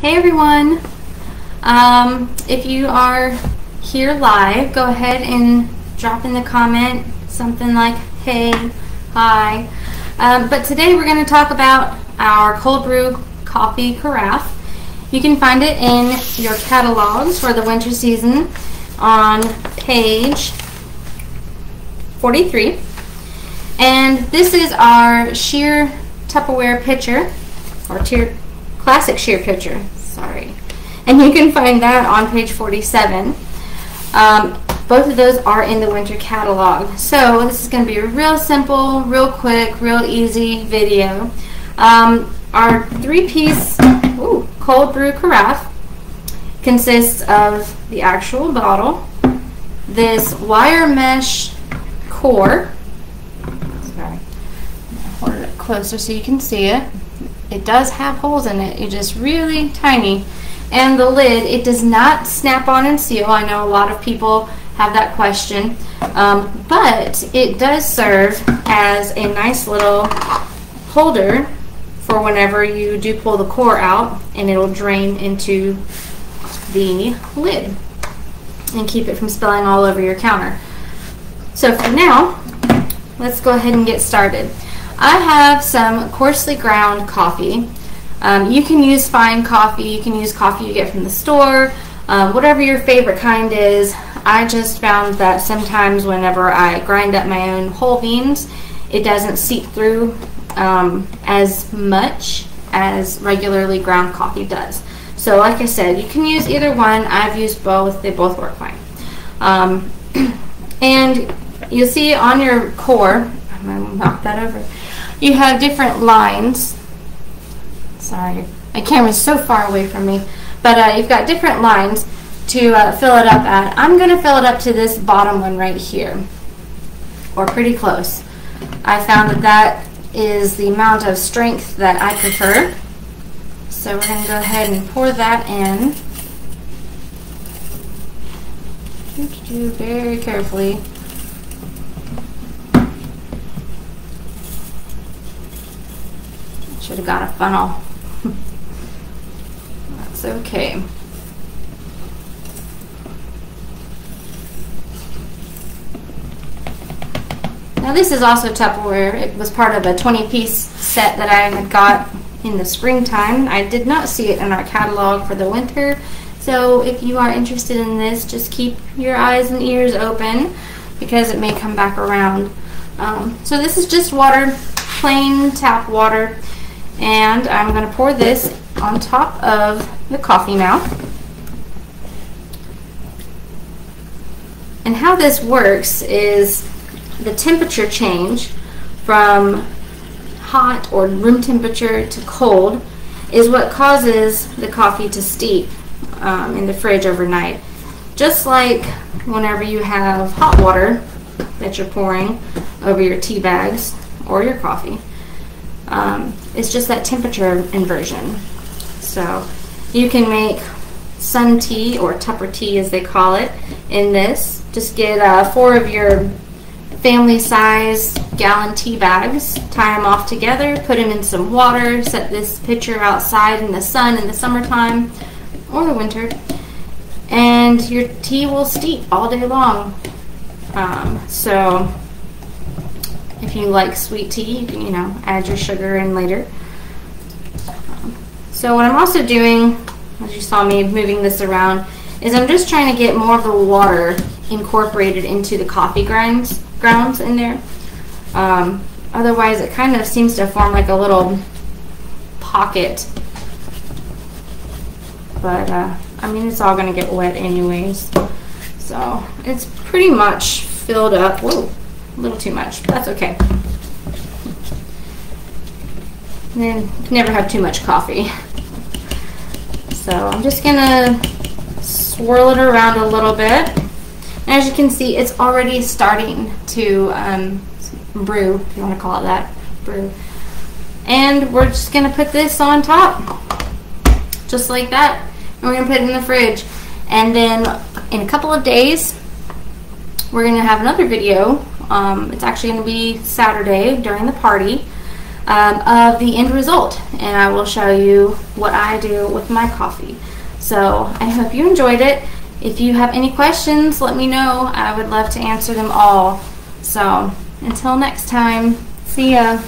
Hey everyone! Um, if you are here live, go ahead and drop in the comment something like, hey, hi. Um, but today we're going to talk about our cold brew coffee carafe. You can find it in your catalogs for the winter season on page 43. And this is our sheer Tupperware pitcher, or tier, classic sheer pitcher, sorry. And you can find that on page 47. Um, both of those are in the winter catalog. So this is going to be a real simple, real quick, real easy video. Um, our three-piece cold brew carafe consists of the actual bottle, this wire mesh core, sorry, hold it closer so you can see it. It does have holes in it, it's just really tiny. And the lid, it does not snap on and seal. I know a lot of people have that question. Um, but it does serve as a nice little holder for whenever you do pull the core out and it'll drain into the lid and keep it from spilling all over your counter. So for now, let's go ahead and get started. I have some coarsely ground coffee. Um, you can use fine coffee, you can use coffee you get from the store, um, whatever your favorite kind is. I just found that sometimes whenever I grind up my own whole beans, it doesn't seep through um, as much as regularly ground coffee does. So like I said, you can use either one. I've used both. They both work fine. Um, and you'll see on your core, I'm going to knock that over, you have different lines. Sorry, my camera's so far away from me. But uh, you've got different lines to uh, fill it up at. I'm going to fill it up to this bottom one right here, or pretty close. I found that that is the amount of strength that I prefer. So we're going to go ahead and pour that in. Very carefully. Should have got a funnel. That's okay. Now this is also Tupperware. It was part of a 20-piece set that I had got in the springtime. I did not see it in our catalog for the winter. So if you are interested in this, just keep your eyes and ears open because it may come back around. Um, so this is just water, plain tap water. And I'm going to pour this on top of the coffee now. And how this works is the temperature change from hot or room temperature to cold is what causes the coffee to steep um, in the fridge overnight. Just like whenever you have hot water that you're pouring over your tea bags or your coffee. Um, it's just that temperature inversion. So you can make sun tea or tupper tea as they call it in this. Just get uh, four of your family size gallon tea bags, tie them off together, put them in some water, set this pitcher outside in the sun in the summertime or the winter, and your tea will steep all day long. Um, so if you like sweet tea, you can, you know, add your sugar in later. So what I'm also doing, as you saw me moving this around, is I'm just trying to get more of the water incorporated into the coffee grinds grounds in there. Um, otherwise, it kind of seems to form like a little pocket. But, uh, I mean, it's all going to get wet anyways. So, it's pretty much filled up. Whoa, a little too much. That's okay. And then, never have too much coffee. So, I'm just to swirl it around a little bit. And As you can see, it's already starting to um, brew, if you want to call it that, brew. And we're just to put this on top, just like that. And we're to put it in the fridge. And then in a couple of days, we're to have another video. Um, it's actually going to be Saturday during the party. um, of the end result and I will show you what I do with my coffee. So I hope you enjoyed it. If you have any questions, let me know. I would love to answer them all. So until next time, see ya.